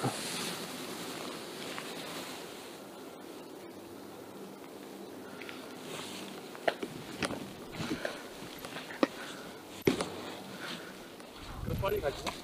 않을까. 빨리 가시죠.